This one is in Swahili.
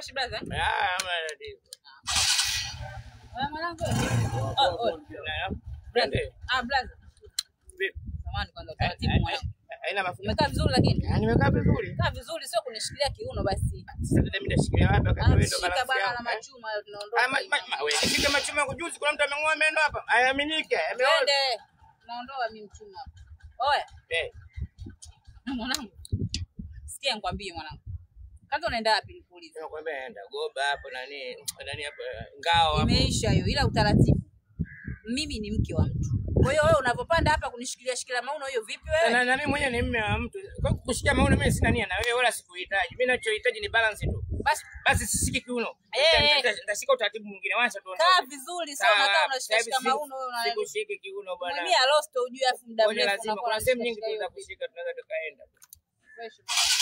fresh brother. Ah. Wewe mwanangu. Oh, oh. Twende. Ah, brother. Vipi? Samahani kwanza Eh, eh, mwanangu. eh, Haina mafuta. Umekaa vizuri lakini. Ah, Nimekaa vizuri. Kaa vizuri sio kunishikilia kiuno basi. Sasa mimi nitashikilia wapi wakati wewe ndo Anashika bwana na machuma Ah, tunaondoka. wewe, machuma yangu juzi kuna mtu ameng'oa meno hapa. Ayaminike. Ameoza. Twende. Naondoa mimi mchuma. Oya, Eh, mwanangu. Sikia nikwambie mwanangu. Kwanza unaenda wapi nikuulize? nakwambia enda goba hapo nani nani hapo ngao hapo. Imeisha hiyo ila utaratibu. Mimi ni mke wa mtu. Kwa hiyo wewe unavyopanda hapa kunishikilia shikilia mauno hiyo vipi wewe? na na mimi mwenyewe ni mume wa mtu. Kwa kushikia mauno mimi sina nia na wewe wala sikuhitaji. Mimi ninachohitaji ni balance tu. Basi basi sisiki kiuno. Eh, eh. Nitashika utaratibu mwingine. Wacha tu. Kaa vizuri sana kama unashika shika mauno wewe una Sikushiki kiuno bwana. Mimi alosto ujue afu muda mrefu kuna sehemu nyingi unashika tu za hiyo kushika tunaweza tukaenda. fresh.